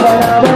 Bye.